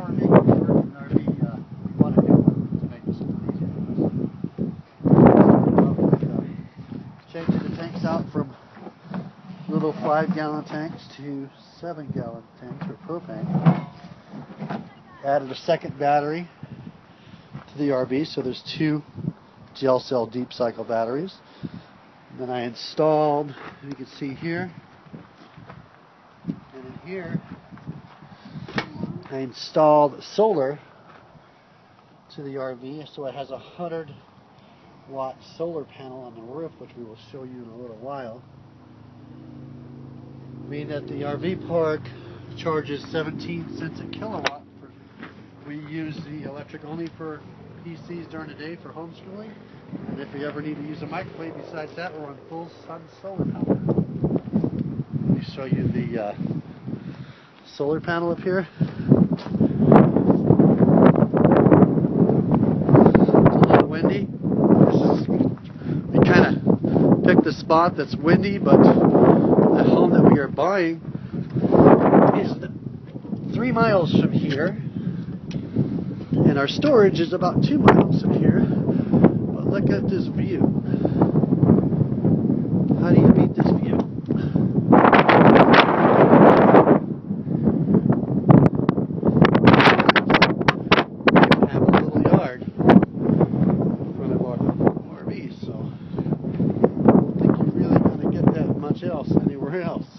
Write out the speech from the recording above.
we're making it work in RV. Uh, we want new one to make this a little easier. Uh, changing the tanks out from little five gallon tanks to seven gallon tanks for propane. Added a second battery to the RV, so there's two gel cell deep cycle batteries. And then I installed, you can see here, and in here, I installed solar to the RV, so it has a hundred watt solar panel on the roof, which we will show you in a little while. Meaning that the RV park charges 17 cents a kilowatt. For, we use the electric only for PCs during the day for homeschooling, and if we ever need to use a microwave, besides that, we're on full sun solar power. Let me show you the uh, solar panel up here. It's a little windy. This is, we kind the spot that's windy, but the home that we are buying is three miles from here, and our storage is about two miles from here. But look at this view. How do you beat this view? We have a little yard in front of our RV, so I don't think you're really going to get that much else else.